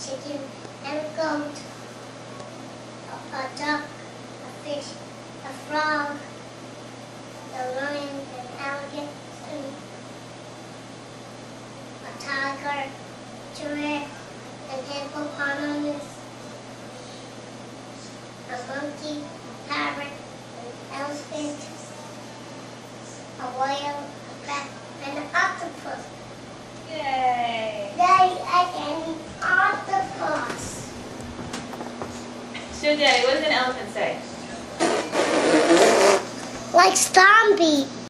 chicken, and goat, a, a duck, a fish, a frog, a lion, an alligator, a tiger, a giraffe, an hippopotamus, a monkey, a parrot, an elephant, a whale, a bat, Daddy, what does an elephant say? Like Stompy.